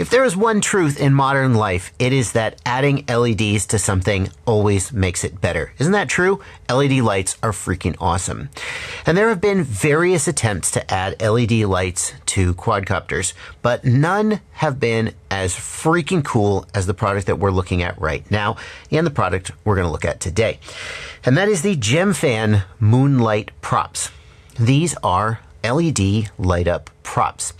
If there is one truth in modern life, it is that adding LEDs to something always makes it better. Isn't that true? LED lights are freaking awesome. And there have been various attempts to add LED lights to quadcopters, but none have been as freaking cool as the product that we're looking at right now and the product we're going to look at today. And that is the Gemfan Moonlight Props. These are LED light up props.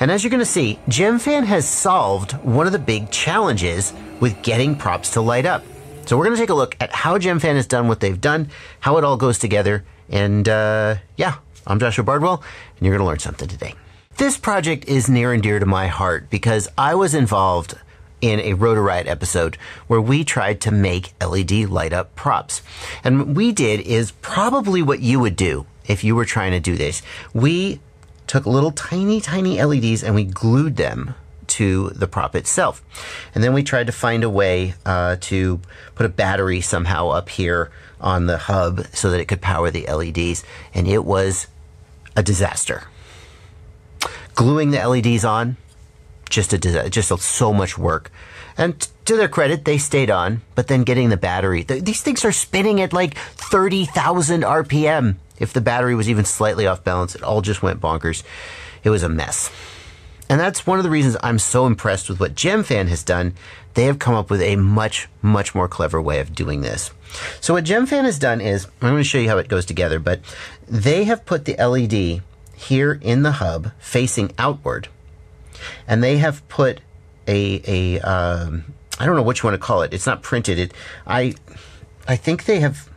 And as you're going to see, Gemfan has solved one of the big challenges with getting props to light up. So we're going to take a look at how Gemfan has done what they've done, how it all goes together, and uh, yeah, I'm Joshua Bardwell, and you're going to learn something today. This project is near and dear to my heart because I was involved in a Rotor Riot episode where we tried to make LED light up props. And what we did is probably what you would do if you were trying to do this. We took little tiny, tiny LEDs and we glued them to the prop itself. And then we tried to find a way uh, to put a battery somehow up here on the hub so that it could power the LEDs. And it was a disaster. Gluing the LEDs on, just a just a, so much work. And to their credit, they stayed on, but then getting the battery, th- these things are spinning at like 30,000 RPM. If the battery was even slightly off balance, it all just went bonkers. It was a mess. And that's one of the reasons I'm so impressed with what Gemfan has done. They have come up with a much, much more clever way of doing this. So what Gemfan has done is, I'm going to show you how it goes together, but they have put the LED here in the hub facing outward. And they have put a, a um, I don't know what you want to call it. It's not printed. It, I, I think they have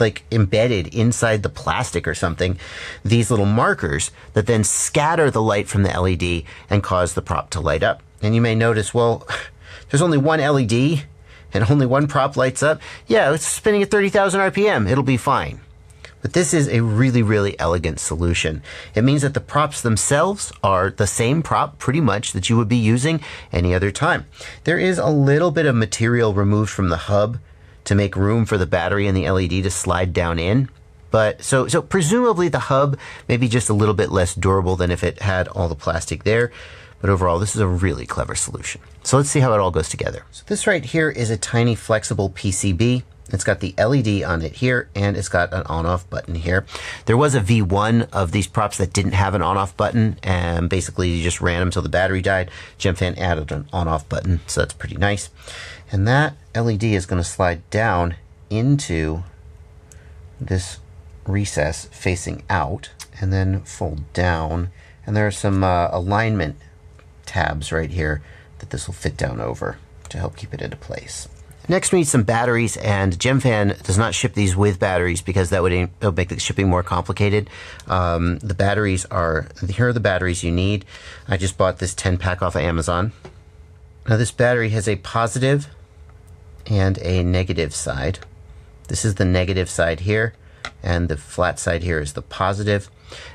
like embedded inside the plastic or something these little markers that then scatter the light from the LED and cause the prop to light up. And you may notice, well, there's only one LED and only one prop lights up. Yeah, it's spinning at 30,000 RPM. It'll be fine. But this is a really, really elegant solution. It means that the props themselves are the same prop pretty much that you would be using any other time. There is a little bit of material removed from the hub to make room for the battery and the LED to slide down in. But so so presumably the hub may be just a little bit less durable than if it had all the plastic there. But overall, this is a really clever solution. So let's see how it all goes together. So this right here is a tiny flexible PCB. It's got the LED on it here, and it's got an on-off button here. There was a V1 of these props that didn't have an on-off button, and basically you just ran them until the battery died. Gemfan added an on-off button, so that's pretty nice. And that LED is going to slide down into this recess facing out and then fold down. And there are some uh, alignment tabs right here that this will fit down over to help keep it into place. Next, we need some batteries, and Gemfan does not ship these with batteries because that would, make the shipping more complicated. Um, the batteries are here are the batteries you need. I just bought this 10 pack off of Amazon. Now, this battery has a positive and a negative side. This is the negative side here, and the flat side here is the positive.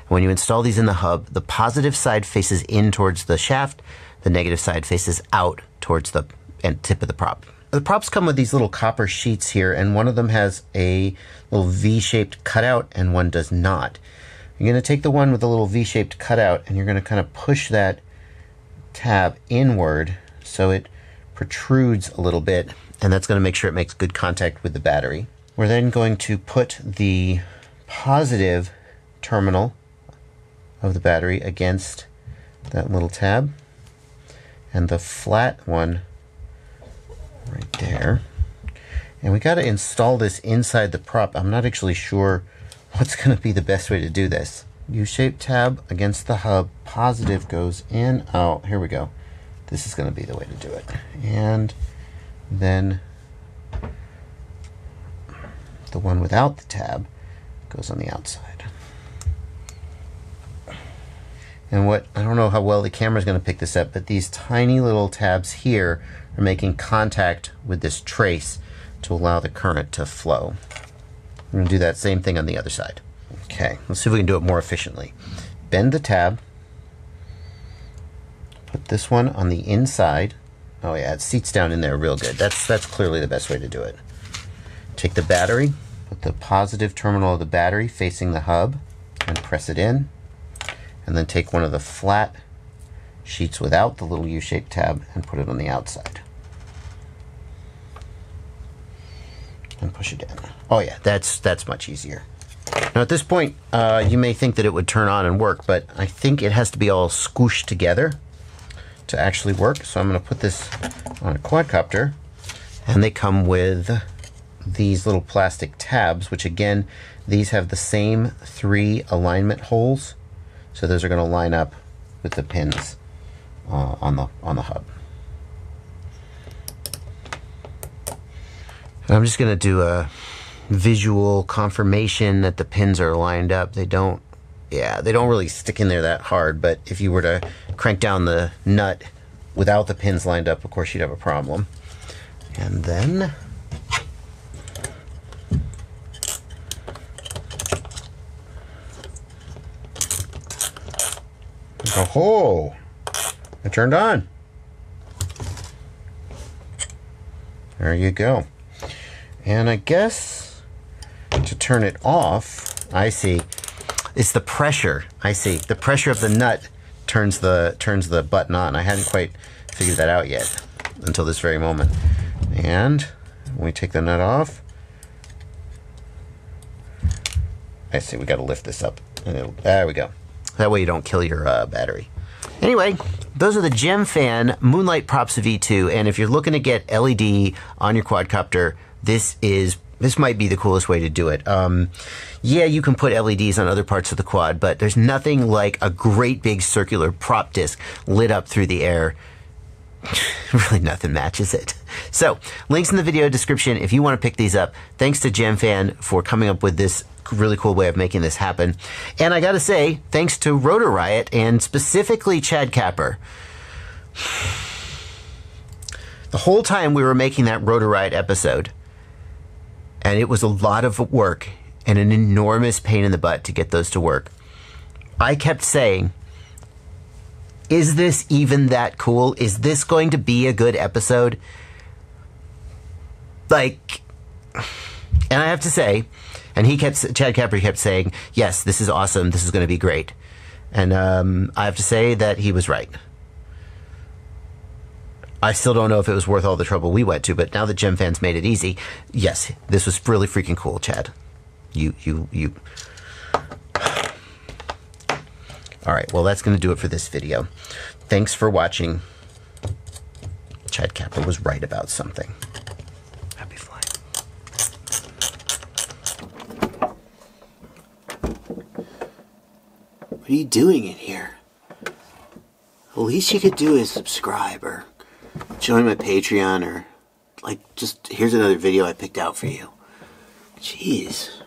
When you install these in the hub, the positive side faces in towards the shaft, the negative side faces out towards the end tip of the prop. The props come with these little copper sheets here, and one of them has a little V-shaped cutout and one does not. You're going to take the one with the little V-shaped cutout and you're going to kind of push that tab inward so it protrudes a little bit and that's going to make sure it makes good contact with the battery. We're then going to put the positive terminal of the battery against that little tab and the flat one right there. And we got to install this inside the prop. I'm not actually sure what's going to be the best way to do this. U-shaped tab against the hub. Positive goes in, out. Here we go. This is going to be the way to do it. And then the one without the tab goes on the outside. And what, I don't know how well the camera is going to pick this up, but these tiny little tabs here are making contact with this trace to allow the current to flow. I'm going to do that same thing on the other side. Okay, let's see if we can do it more efficiently. Bend the tab, put this one on the inside Oh yeah, it seats down in there real good. That's, that's clearly the best way to do it. Take the battery, put the positive terminal of the battery facing the hub and press it in. And then take one of the flat sheets without the little U-shaped tab and put it on the outside. And push it in. Oh yeah, that's that's much easier. Now at this point, uh, you may think that it would turn on and work, but I think it has to be all squished together to actually work. So I'm going to put this on a quadcopter, and they come with these little plastic tabs, which again, these have the same three alignment holes. So those are going to line up with the pins uh, on the on the hub. And I'm just going to do a visual confirmation that the pins are lined up. They don't, yeah, they don't really stick in there that hard, but if you were to crank down the nut without the pins lined up, of course you'd have a problem. And then Oh, it turned on. There you go. And I guess to turn it off, I see, it's the pressure. I see. The pressure of the nut turns the turns the button on. I hadn't quite figured that out yet until this very moment. And when we take the nut off, I see we got to lift this up. There we go. That way you don't kill your uh, battery. Anyway, those are the Gemfan Moonlight Props V2, and if you're looking to get LED on your quadcopter, this is this might be the coolest way to do it. Um, yeah, you can put LEDs on other parts of the quad, but there's nothing like a great big circular prop disc lit up through the air. really, nothing matches it. So, links in the video description if you want to pick these up. Thanks to Gemfan for coming up with this really cool way of making this happen. And I got to say, thanks to Rotor Riot and specifically Chad Kapper. The whole time we were making that Rotor Riot episode, and it was a lot of work and an enormous pain in the butt to get those to work. I kept saying, is this even that cool? Is this going to be a good episode? Like, and I have to say, and he kept, Chad Kapper kept saying, yes, this is awesome. This is going to be great. And um, I have to say that he was right. I still don't know if it was worth all the trouble we went to, but now that Gemfan's made it easy, yes, this was really freaking cool, Chad. You, you, you. All right, well, that's going to do it for this video. Thanks for watching. Chad Kapper was right about something. Happy flying. What are you doing in here? The least you could do is subscribe or join my Patreon or like just here's another video I picked out for you. Jeez.